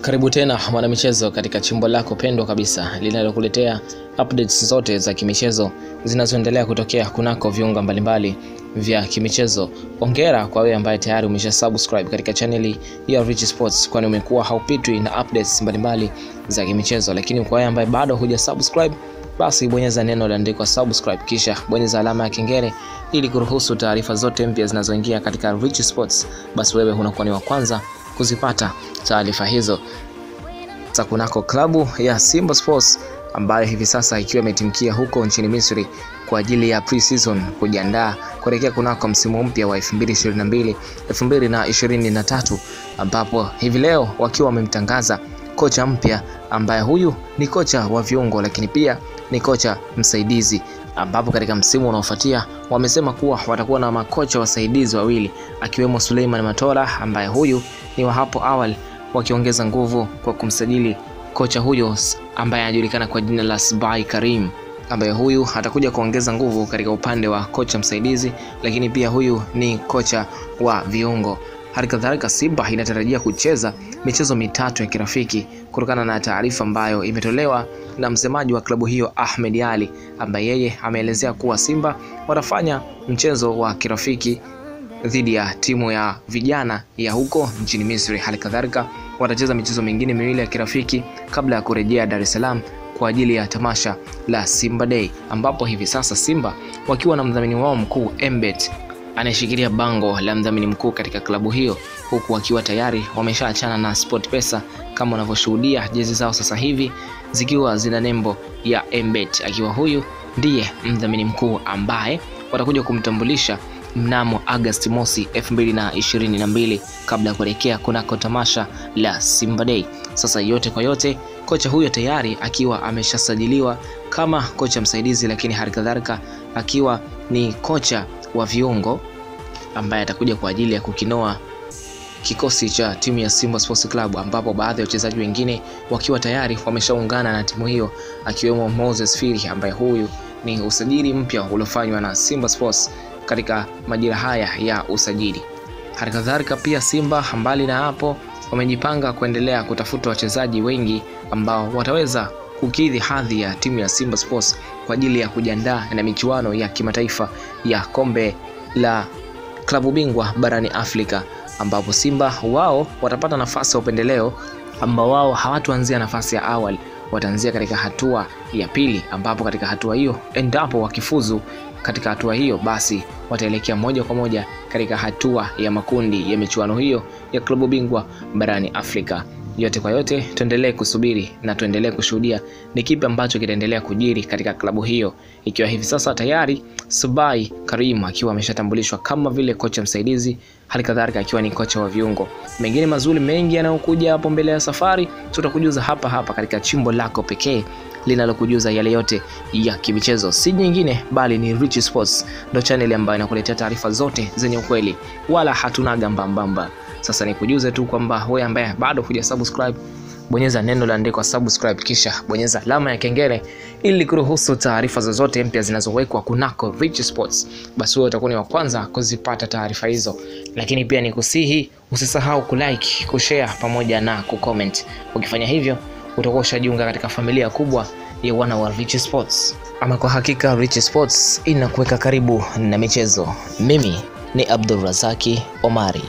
Karibu tena mwanamichezo katika chimbo lako pendwa kabisa linalokuletea updates zote za kimichezo zinazoendelea kutokea kunako viunga mbalimbali vya kimichezo. Ongera kwa wewe ambaye tayari umesha subscribe katika chaneli ya Rich Sports, kwani umekuwa haupitwi na updates mbalimbali za kimichezo. Lakini kwa wewe ambaye bado huja subscribe, basi bonyeza neno lililoandikwa subscribe, kisha bonyeza alama ya kengele ili kuruhusu taarifa zote mpya zinazoingia katika Rich Sports, basi wewe unakuwa ni wa kwanza kuzipata taarifa hizo za kunako klabu ya Simba Sports ambayo hivi sasa ikiwa imetimkia huko nchini Misri kwa ajili ya pre-season kujiandaa kuelekea kunako msimu mpya wa 2022 2023, ambapo hivi leo wakiwa wamemtangaza kocha mpya ambaye huyu ni kocha wa viungo, lakini pia ni kocha msaidizi, ambapo katika msimu unaofuatia wamesema kuwa watakuwa na makocha wasaidizi wawili akiwemo Suleiman Matola ambaye huyu ni wa hapo awali wakiongeza nguvu kwa kumsajili kocha huyo ambaye anajulikana kwa jina la Sbai Karim ambaye huyu atakuja kuongeza nguvu katika upande wa kocha msaidizi, lakini pia huyu ni kocha wa viungo. Hali kadhalika Simba inatarajia kucheza michezo mitatu ya kirafiki kutokana na taarifa ambayo imetolewa na msemaji wa klabu hiyo Ahmed Ali, ambaye yeye ameelezea kuwa Simba watafanya mchezo wa kirafiki dhidi ya timu ya vijana ya huko nchini Misri. Hali kadhalika watacheza michezo mingine miwili ya kirafiki kabla ya kurejea Dar es Salaam kwa ajili ya tamasha la Simba Day, ambapo hivi sasa Simba wakiwa na mdhamini wao mkuu Embet anayeshikilia bango la mdhamini mkuu katika klabu hiyo, huku wakiwa tayari wameshaachana na SportPesa kama unavyoshuhudia jezi zao sasa hivi zikiwa zina nembo ya Embet, akiwa huyu ndiye mdhamini mkuu ambaye watakuja kumtambulisha mnamo Agosti mosi 2022 kabla ya kuelekea kunako tamasha la Simba Day. Sasa yote kwa yote, kocha huyo tayari akiwa ameshasajiliwa kama kocha msaidizi, lakini hali kadhalika akiwa ni kocha wa viungo ambaye atakuja kwa ajili ya kukinoa kikosi cha timu ya Simba Sports Club, ambapo baadhi ya wachezaji wengine wakiwa tayari wameshaungana na timu hiyo akiwemo Moses Firi ambaye huyu ni usajili mpya uliofanywa na Simba Sports katika majira haya ya usajili. Hali kadhalika pia Simba mbali na hapo wamejipanga kuendelea kutafuta wachezaji wengi ambao wataweza kukidhi hadhi ya timu ya Simba Sports kwa ajili ya kujiandaa na michuano ya kimataifa ya kombe la klabu bingwa barani Afrika, ambapo Simba wao watapata nafasi ya upendeleo ambao wao hawatuanzia nafasi ya awali, wataanzia katika hatua ya pili, ambapo katika hatua hiyo endapo wakifuzu katika hatua hiyo basi wataelekea moja kwa moja katika hatua ya makundi ya michuano hiyo ya klabu bingwa barani Afrika. Yote kwa yote, tuendelee kusubiri na tuendelee kushuhudia ni kipi ambacho kitaendelea kujiri katika klabu hiyo, ikiwa hivi sasa tayari Subai Karim akiwa ameshatambulishwa kama vile kocha msaidizi, hali kadhalika akiwa ni kocha wa viungo. Mengine mazuri mengi yanayokuja hapo mbele ya safari, tutakujuza hapa hapa katika chimbo lako pekee linalokujuza yale yote ya kimichezo, si nyingine bali ni Rich Sports, ndo channel ambayo inakuletea taarifa zote zenye ukweli, wala hatunaga mbambamba. Sasa nikujuze tu kwamba wewe ambaye bado huja subscribe, bonyeza neno laandikwa subscribe, kisha bonyeza alama ya kengele ili kuruhusu taarifa zozote mpya zinazowekwa kunako Rich Sports, basi wewe utakuwa ni wa kwanza kuzipata taarifa hizo. Lakini pia nikusihi usisahau kulike, kushare pamoja na kucomment. Ukifanya hivyo utakuwa ushajiunga katika familia kubwa ya wana wa Rich Sports. Ama kwa hakika Rich Sports inakuweka karibu na michezo. Mimi ni Abdul Razaki Omari.